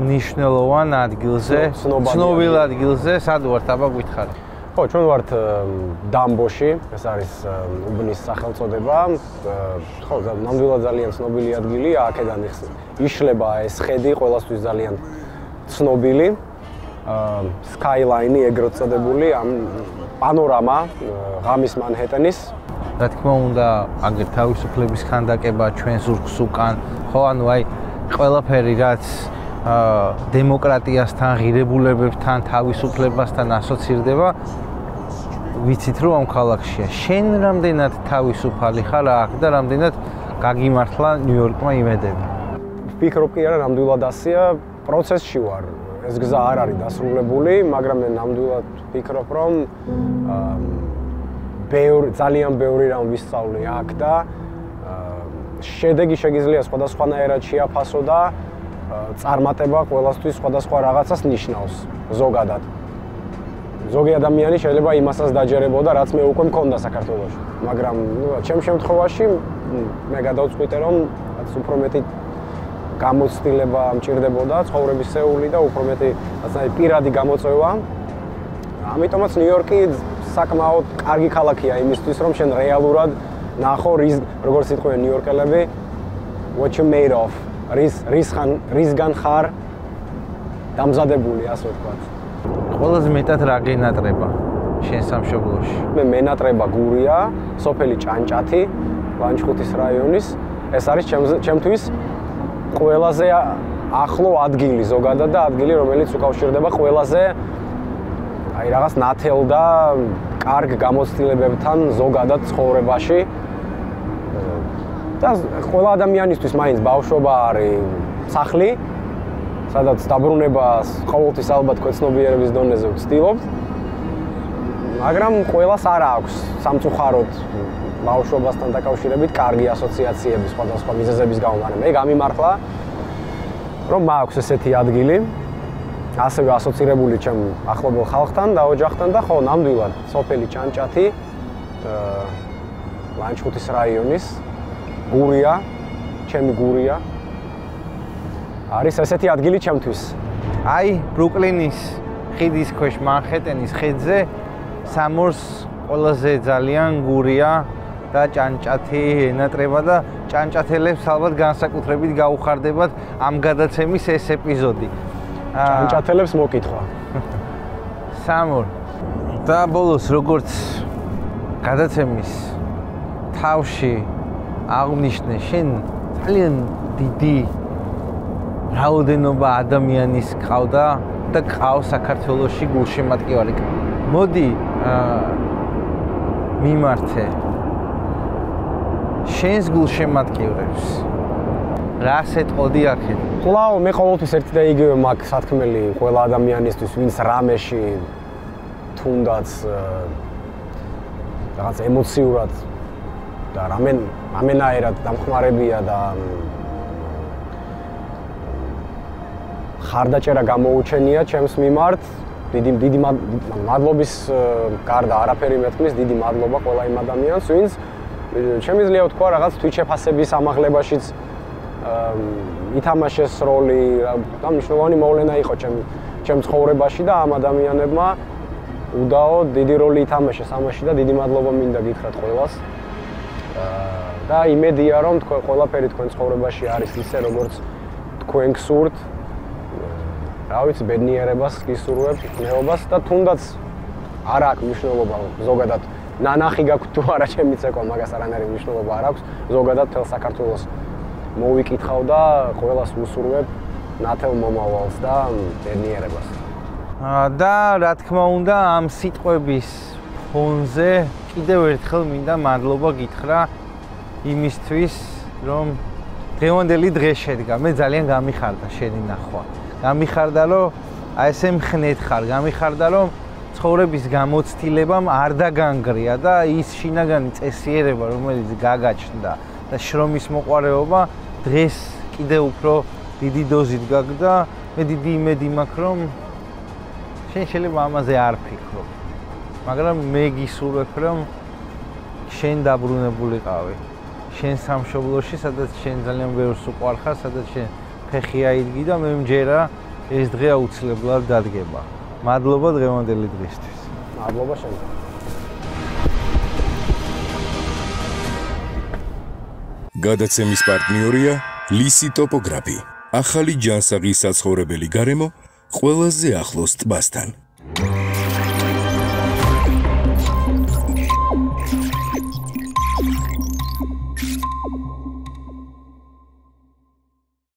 [SPEAKER 2] მნიშვნელოვან ადგილზე, ცნობილ ადგილზე, სად ვართ აბა გითხარი?
[SPEAKER 3] ხო, ჩვენ ვართ დამბოში, ეს არის უბნის სახელწოდება. ხო, ნამდვილად ძალიან ცნობილი ადგილია, აქედან იშლება ეს ხედი, ყოველთვის ძალიან ცნობილი. სკაილაინი ეგრეთ წოდებული, ამ პანორამა ღამის მანჰეტენის.
[SPEAKER 2] რა თქმა უნდა, აგერ თავისუფლების ხანდაკება ჩვენ ზურგს უკან, ხო, ანუ აი ყველაფერი რაც დემოკრატიასთან, ღირებულებებთან, თავისუფლებასთან ასოცირდება. ვიცით რომ ამ ქალაქშია. შენ რამდენად თავისუფალი ხარ აქ და რამდენად გაგიმართლა ნიუ-იორკმა იმედები?
[SPEAKER 3] ვფიქრობ კი არა, ნამდვილად ასია, პროცესში ვარ. ეს გზა არ არის დასრულებული, მაგრამ მე ნამდვილად ვფიქრობ, რომ ბევრი ძალიან ბევრი რამ ვისწავლე აქ და შედეგი შეგიძლია სხვადასხვანაირად შეაფასო და წარმატება ყოველთვის სხვადასხვა რაღაცას ნიშნავს ზოგადად.
[SPEAKER 5] ზოგი ადამიანი შეიძლება იმასაც დაჯერებოდა, რაც მე უკვე მქონდა საქართველოში. მაგრამ ნუ ჩემ შემთხვევაში მე გადავწყვიტე რომ რაც უფრო მეტი გამოცდილება მჭირდებოდა ცხოვრებისეული და უფრო მეტი ასე პირადი გამოწვევა. ამიტომაც ნიუ-იორკი საკმაოდ კარგი ქალაქია იმისთვის რომ შენ რეალურად ნახო რის როგორც იტყვიან ნიუ-იორკელები what you made of რის რისგან რისგან ხარ დამზადებული ასე ვთქვათ.
[SPEAKER 2] ყველაზე მეტად რა გენატრება შენ სამშობლოში?
[SPEAKER 5] მე მენატრება გურია, სოფელი ჭანჭათი, ლანჩხუთის რაიონის. ეს არის ჩემთვის ყველაზე ახლო ადგილი ზოგადად და ადგილი რომელიც უკავშირდება ყველაზე აი რაღაც ნათელ და კარგ გამოცდილებებთან ზოგადად ცხოვრებაში. და ყველა ადამიანისთვის მაინც ბავშვობა არის სახლი, სადაც დაბრუნებას ყოველთვის ალბათ ქვეცნობიერების დონეზე ვცდილობთ. მაგრამ ყველას არ აქვს სამწუხაროდ ბავშვობასთან დაკავშირებით კარგი ასოციაციები სხვადასხვა მიზეზების გამო, მაგრამ მე გამიმართლა რომ მაქვს ესეთი ადგილი ასევე ასოცირებული ჩემ ახლობელ ხალხთან და ოჯახთან და ხო ნამდვილად სოფელი ჩანჭათი ლანჩხუთის რაიონის გურია ჩემი გურია არის ესეთი ადგილი ჩემთვის.
[SPEAKER 2] აი, ბრუკლინის ხიდის ქვეშ მანჰეტენის ხიდზე სამორს ყველაზე ძალიან გურია და ჭანჭათი ენატრება და ჭანჭათელებს ალბათ განსაკუთრებით გაუხარდებათ ამ გადაცემის ეს ეპიზოდი.
[SPEAKER 5] ჭანჭათელებს მოკითხვა.
[SPEAKER 2] სამორ და ბოლოს როგორც გადაცემის თავში აღნიშნე შენ ძალიან დიდი რაოდენობა ადამიანის ყავდა და ყავს საქართველოსში გულშემატკივარი. მოდი მიმართე შენს გულშემატკივრებს. რა სეტყოდი აქეთ?
[SPEAKER 5] კლაუ მე ყოველთვის ერთი და იგივე მაქვს სათქმელი ყველა ადამიანისთვის, ვინც რამეში თუნდაც რაღაც ემოციურად და რამენ ამენაერად დამხმარებია და ხარდაჭერა გამოუჩენია ჩემს მიმართ. დიდი დიდი მადლობის გარდა არაფერი მეთქმის, დიდი მადლობა ყველა იმ ადამიანს, ვინც შემიძლია ვთქვა რაღაც თვითშეფასების ამაღლებაშიც ითამაშეს როლი და მნიშვნელოვანი მოვლენა იყო ჩემ ჩემ ცხოვრებაში და ამ ადამიანებმა უდაო დიდი როლი ითამაშეს ამაში და დიდი მადლობა მინდა გითხრათ ყველას. და იმედია რომ თქვენ ყველაფერი თქვენ ცხოვრებაში არის ისე როგორც თქვენ გსურთ რა ვიცი ბედნიერებას გისურვებ მეობას და თუნდაც არ აქვს მნიშვნელობა ზოგადად. ნანახი გაქვთ თუ არა ჩემი ცეკვა მაგას არანაირი მნიშვნელობა არ აქვს. ზოგადად თელ საქართველოს მოვიკითხავ და ყოველას უსურვებ ნათელ მომავალს და ბედნიერებას.
[SPEAKER 2] და რა თქმა უნდა ამ სიტყვების ფონზე კიდევ ერთხელ მინდა მადლობა გითხრა იმისთვის რომ დღევანდელი დღე შედგა. მე ძალიან გამიხარდა შენი ნახვა. გამიხარდა რომ აი ესე მხნეთ ხარ. გამიხარდა რომ ცხოვრების გამოცდილებამ არ დაგანგრია და ის შინაგანი წესიერება რომელიც გაგაჩნდა და შრომის მოყარეობა დღეს კიდე უფრო დიდი დოზით გაგდა. მე დიდი იმედი მაქვს რომ შენ შეიძლება ამაზე არ ფიქრობ მაგრამ მე გისურვებ რომ შენ დაბრუნებულიყავი შენ სამშობლოში სადაც შენ ძალიან ბევრს უყვარხარ სადაც შენ ფეხი აიძგი და მე მჯერა ეს დღე აუცილებლად დადგება. მადლობა დღევანდელი დღისთვის.
[SPEAKER 5] მადლობა შენ.
[SPEAKER 1] გადაცემის პარტნიორია ლისი ტოპოგრაფი. ახალი ჯანსაღი საცხოვრებელი გარემო ყველაზე ახლოს ტბასთან.